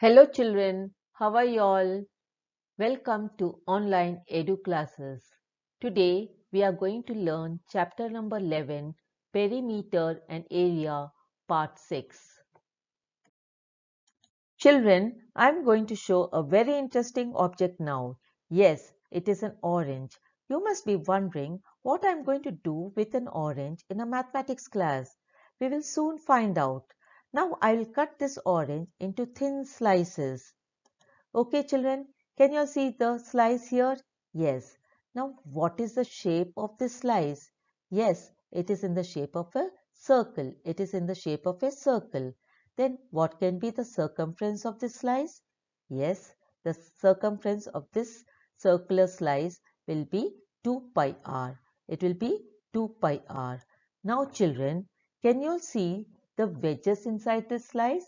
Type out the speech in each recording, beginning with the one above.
Hello children, how are you all? Welcome to online edu classes. Today we are going to learn chapter number 11 perimeter and area part 6. Children, I am going to show a very interesting object now. Yes, it is an orange. You must be wondering what I am going to do with an orange in a mathematics class. We will soon find out. Now I will cut this orange into thin slices. Okay children, can you see the slice here? Yes. Now what is the shape of this slice? Yes, it is in the shape of a circle. It is in the shape of a circle. Then what can be the circumference of this slice? Yes, the circumference of this circular slice will be 2 pi r. It will be 2 pi r. Now children, can you see the wedges inside this slice?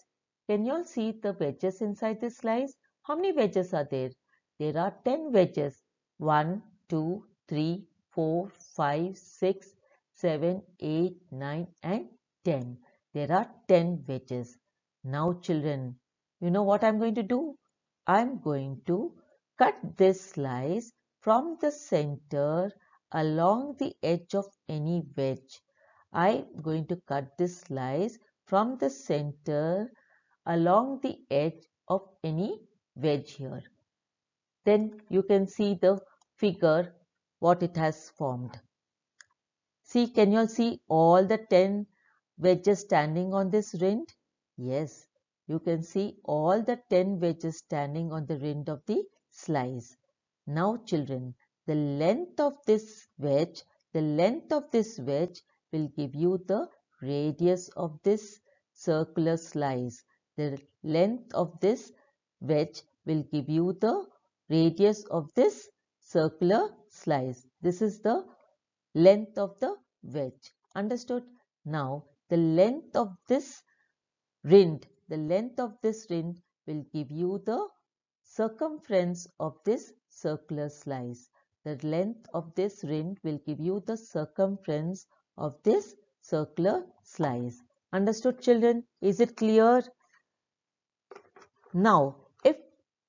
Can you all see the wedges inside this slice? How many wedges are there? There are 10 wedges. 1, 2, 3, 4, 5, 6, 7, 8, 9 and 10. There are 10 wedges. Now children, you know what I'm going to do? I'm going to cut this slice from the center along the edge of any wedge. I'm going to cut this slice from the center along the edge of any wedge here. Then you can see the figure what it has formed. See, can you all see all the 10 wedges standing on this rind? Yes, you can see all the 10 wedges standing on the rind of the slice. Now children, the length of this wedge, the length of this wedge will give you the radius of this circular slice. The length of this wedge will give you the radius of this circular slice. This is the length of the wedge. Understood? Now, the length of this rind, the length of this rind will give you the circumference of this circular slice. The length of this rind will give you the circumference of this circular slice. Understood children? Is it clear? Now, if,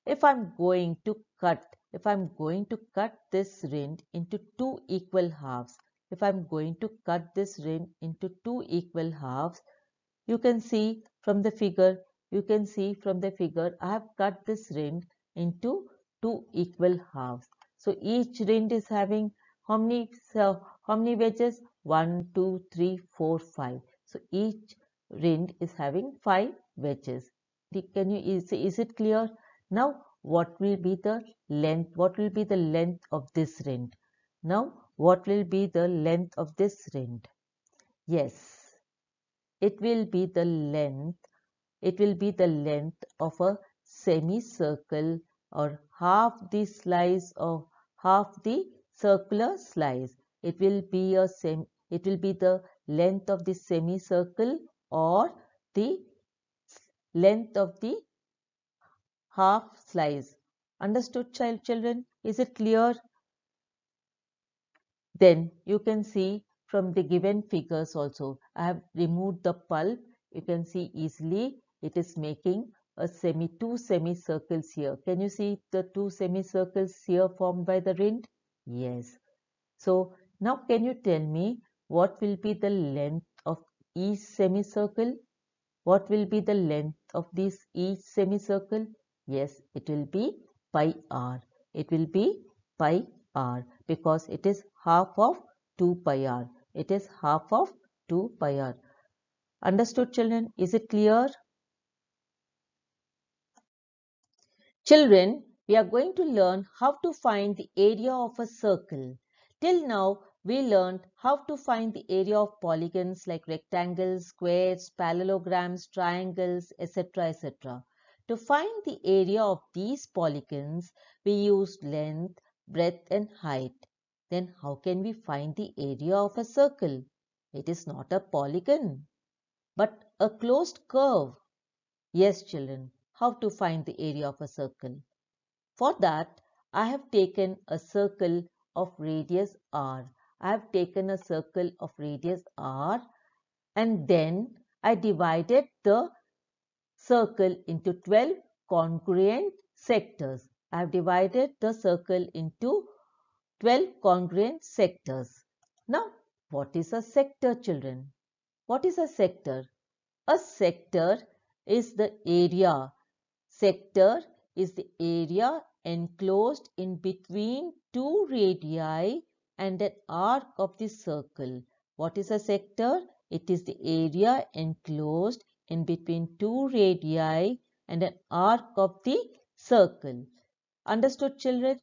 if I'm going to cut, if I'm going to cut this rind into two equal halves, if I'm going to cut this rind into two equal halves, you can see from the figure, you can see from the figure, I have cut this rind into two equal halves. So each rind is having how many, so how many wedges? 1, 2, 3, 4, 5. So each rind is having 5 wedges. Can you is, is it clear? Now what will be the length? What will be the length of this rind? Now what will be the length of this rind? Yes, it will be the length. It will be the length of a semicircle or half the slice of half the circular slice. It will be a sem it will be the length of the semicircle or the length of the half slice. Understood child children? Is it clear? Then you can see from the given figures also. I have removed the pulp. You can see easily it is making a semi two semicircles here. Can you see the two semicircles here formed by the rind? Yes. So now can you tell me what will be the length of each semicircle? What will be the length of this each semicircle? Yes, it will be pi r. It will be pi r because it is half of 2 pi r. It is half of 2 pi r. Understood children? Is it clear? Children, we are going to learn how to find the area of a circle. Till now, we learned how to find the area of polygons like rectangles, squares, parallelograms, triangles, etc. etc. To find the area of these polygons, we used length, breadth and height. Then how can we find the area of a circle? It is not a polygon, but a closed curve. Yes, children, how to find the area of a circle? For that, I have taken a circle of radius r. I have taken a circle of radius r and then I divided the circle into 12 congruent sectors. I have divided the circle into 12 congruent sectors. Now, what is a sector children? What is a sector? A sector is the area. Sector is the area enclosed in between two radii and an arc of the circle. What is a sector? It is the area enclosed in between two radii and an arc of the circle. Understood children?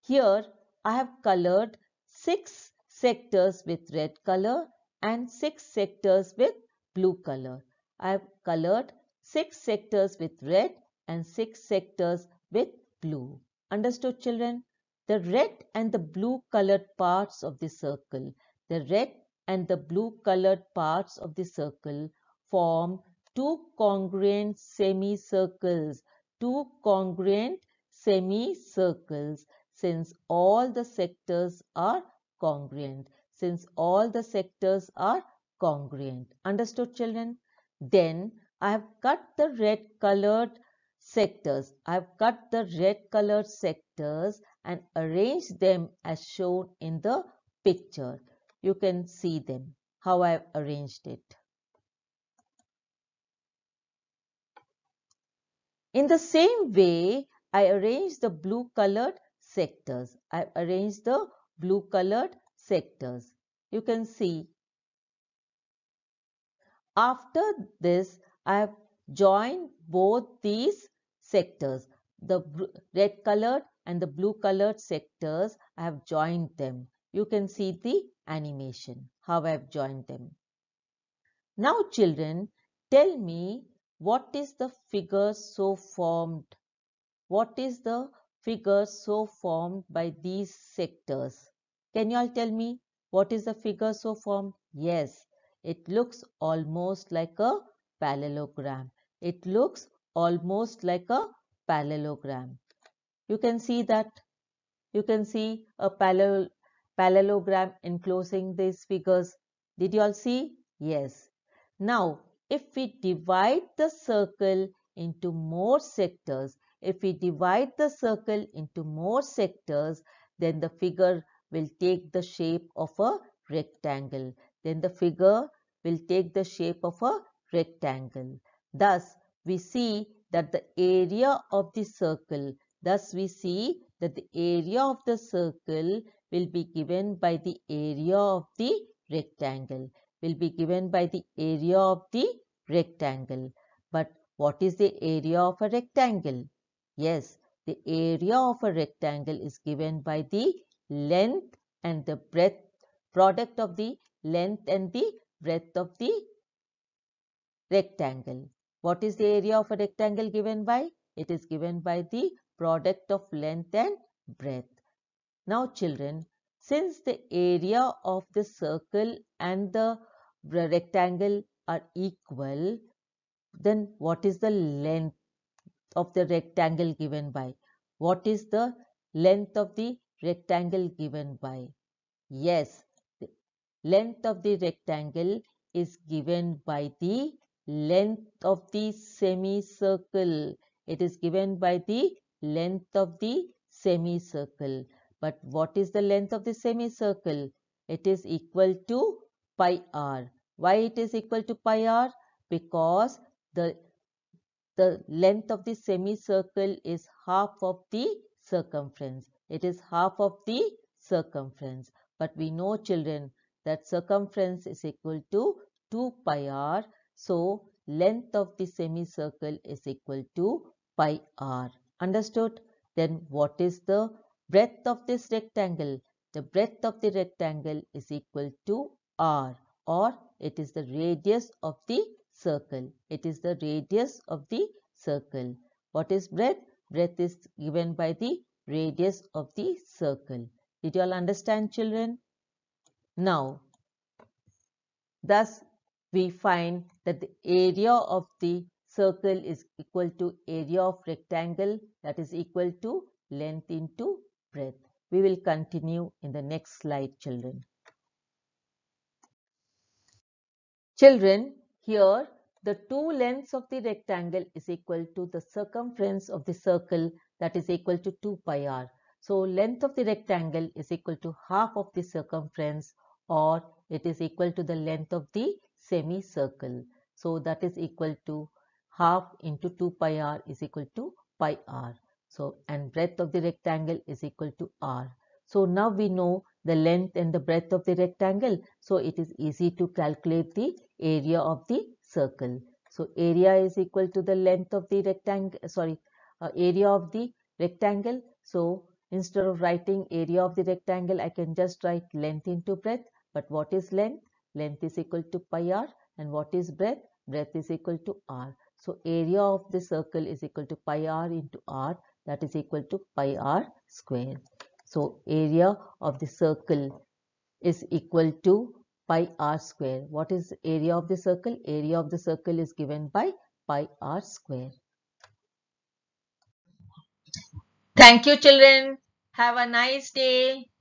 Here I have colored six sectors with red color and six sectors with blue color. I have colored six sectors with red and six sectors with blue. Understood children? The red and the blue colored parts of the circle, the red and the blue colored parts of the circle form two congruent semicircles, two congruent semicircles since all the sectors are congruent, since all the sectors are congruent. Understood children? Then I have cut the red colored sectors. I have cut the red colored sectors and arranged them as shown in the picture. You can see them, how I have arranged it. In the same way, I arranged the blue colored sectors. I have arranged the blue colored sectors. You can see. After this, I have joined both these sectors. The red colored and the blue colored sectors, I have joined them. You can see the animation, how I have joined them. Now children, tell me what is the figure so formed? What is the figure so formed by these sectors? Can you all tell me what is the figure so formed? Yes, it looks almost like a parallelogram. It looks almost like a parallelogram. You can see that. You can see a parallelogram enclosing these figures. Did you all see? Yes. Now, if we divide the circle into more sectors, if we divide the circle into more sectors, then the figure will take the shape of a rectangle. Then the figure will take the shape of a rectangle. Thus, we see that the area of the circle, thus we see that the area of the circle will be given by the area of the rectangle will be given by the area of the rectangle. But what is the area of a rectangle? Yes, the area of a rectangle is given by the length and the breadth, product of the length and the breadth of the rectangle. What is the area of a rectangle given by? It is given by the product of length and breadth. Now children, since the area of the circle and the rectangle are equal, then what is the length of the rectangle given by? What is the length of the rectangle given by? Yes, the length of the rectangle is given by the length of the semicircle. It is given by the length of the semicircle. But what is the length of the semicircle? It is equal to pi r. Why it is equal to pi r? Because the, the length of the semicircle is half of the circumference. It is half of the circumference. But we know children that circumference is equal to 2 pi r. So, length of the semicircle is equal to pi r. Understood? Then what is the breadth of this rectangle? The breadth of the rectangle is equal to r or it is the radius of the circle. It is the radius of the circle. What is breadth? Breadth is given by the radius of the circle. Did you all understand children? Now, thus we find that the area of the circle is equal to area of rectangle that is equal to length into breadth. We will continue in the next slide children. Children, here the two lengths of the rectangle is equal to the circumference of the circle that is equal to 2 pi r. So length of the rectangle is equal to half of the circumference or it is equal to the length of the semicircle. So that is equal to half into 2 pi r is equal to pi r. So and breadth of the rectangle is equal to r. So now we know the length and the breadth of the rectangle. So it is easy to calculate the area of the circle. So area is equal to the length of the rectangle, sorry, uh, area of the rectangle. So instead of writing area of the rectangle, I can just write length into breadth. But what is length? Length is equal to pi r. And what is breadth? Breadth is equal to r. So area of the circle is equal to pi r into r. That is equal to pi r square. So area of the circle is equal to pi r square. What is area of the circle? Area of the circle is given by pi r square. Thank you children. Have a nice day.